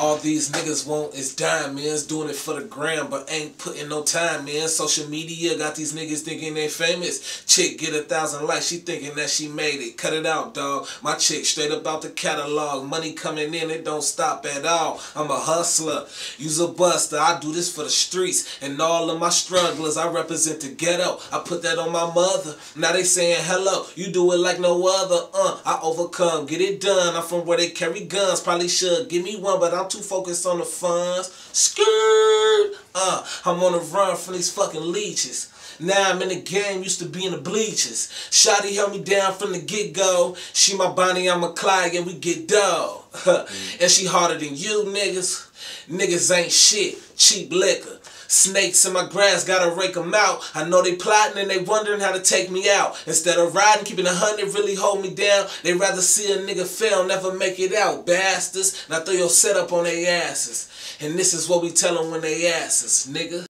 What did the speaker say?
All these niggas want is diamonds, doing it for the gram, but ain't putting no time in. Social media got these niggas thinking they famous. Chick get a thousand likes, she thinking that she made it. Cut it out, dog. My chick straight up out the catalog. Money coming in, it don't stop at all. I'm a hustler, use a buster. I do this for the streets and all of my strugglers. I represent the ghetto. I put that on my mother. Now they saying hello, you do it like no other. Uh, I overcome, get it done. I'm from where they carry guns. Probably should give me one, but I'm too focused on the funds. Skirt. Uh, I'm on the run from these fucking leeches. Now I'm in the game, used to be in the bleachers. Shotty held me down from the get-go. She my Bonnie, I'm a Clyde, and we get dough. and she harder than you, niggas. Niggas ain't shit, cheap liquor. Snakes in my grass, gotta rake them out. I know they plotting and they wondering how to take me out. Instead of riding, keeping a hundred really hold me down. They rather see a nigga fail, never make it out, bastards. Now throw your setup on their asses. And this is what we tell them when they ask us, nigga.